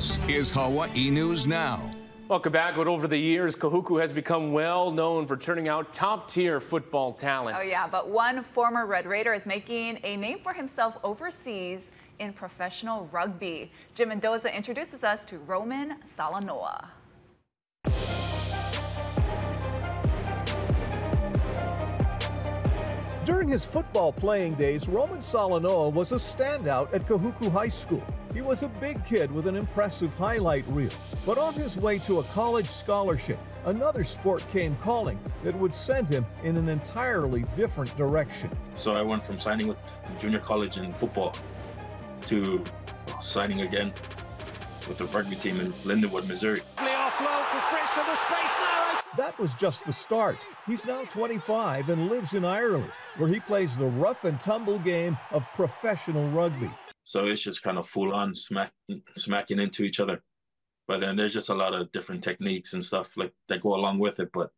This is Hawaii News Now. Welcome back. But over the years, Kahuku has become well known for turning out top tier football talent. Oh, yeah, but one former Red Raider is making a name for himself overseas in professional rugby. Jim Mendoza introduces us to Roman Salanoa. His football playing days, Roman Salanoa was a standout at Kahuku High School. He was a big kid with an impressive highlight reel. But on his way to a college scholarship, another sport came calling that would send him in an entirely different direction. So I went from signing with junior college in football to signing again with the rugby team in Lindenwood, Missouri. That was just the start. He's now 25 and lives in Ireland, where he plays the rough and tumble game of professional rugby. So it's just kind of full on smack, smacking into each other. But then there's just a lot of different techniques and stuff like that go along with it. But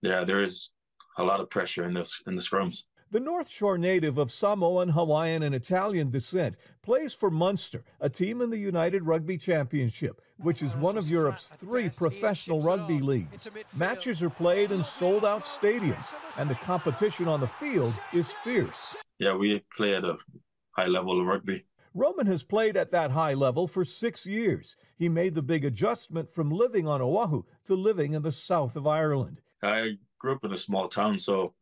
yeah, there is a lot of pressure in this in the scrums. The North Shore native of Samoan, Hawaiian, and Italian descent plays for Munster, a team in the United Rugby Championship, which is one of Europe's three professional rugby leagues. Matches are played in sold out stadiums, and the competition on the field is fierce. Yeah, we play at a high level of rugby. Roman has played at that high level for six years. He made the big adjustment from living on Oahu to living in the south of Ireland. I grew up in a small town, so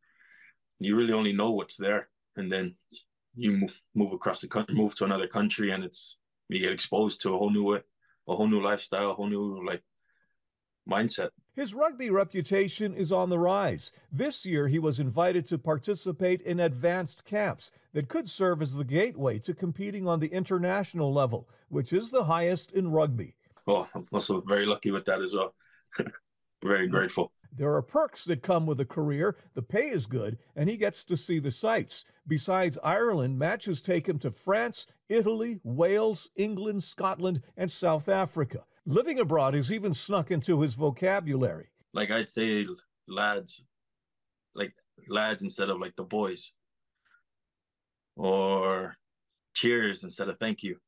you really only know what's there, and then you move, move across the country, move to another country, and it's you get exposed to a whole new way, a whole new lifestyle, a whole new like mindset. His rugby reputation is on the rise. This year, he was invited to participate in advanced camps that could serve as the gateway to competing on the international level, which is the highest in rugby. Well, I'm also very lucky with that as well. very mm. grateful. There are perks that come with a career. The pay is good, and he gets to see the sights. Besides Ireland, matches take him to France, Italy, Wales, England, Scotland, and South Africa. Living abroad has even snuck into his vocabulary. Like I'd say lads, like lads instead of like the boys. Or cheers instead of thank you.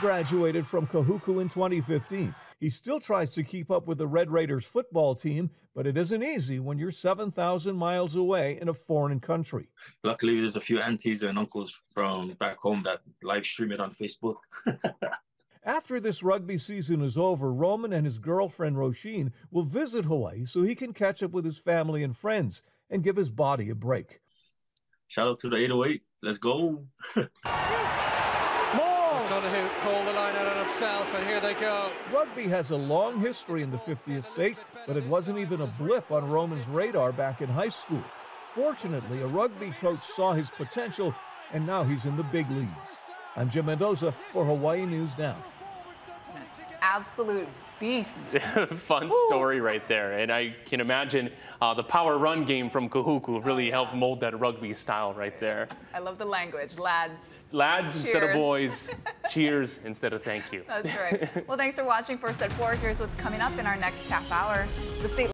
Graduated from Kahuku in 2015. He still tries to keep up with the Red Raiders football team, but it isn't easy when you're 7,000 miles away in a foreign country. Luckily, there's a few aunties and uncles from back home that live stream it on Facebook. After this rugby season is over, Roman and his girlfriend Roisin will visit Hawaii so he can catch up with his family and friends and give his body a break. Shout out to the 808. Let's go. Donahue called the line out on himself, and here they go. Rugby has a long history in the 50th state, but it wasn't even a blip on Roman's radar back in high school. Fortunately, a rugby coach saw his potential, and now he's in the big leagues. I'm Jim Mendoza for Hawaii News Now. Absolute beast. Fun Woo. story right there. And I can imagine uh, the power run game from Kahuku really helped mold that rugby style right there. I love the language, lads. Lads Cheers. instead of boys. Cheers instead of thank you. That's right. Well, thanks for watching First at 4. Here's what's coming up in our next half hour. The state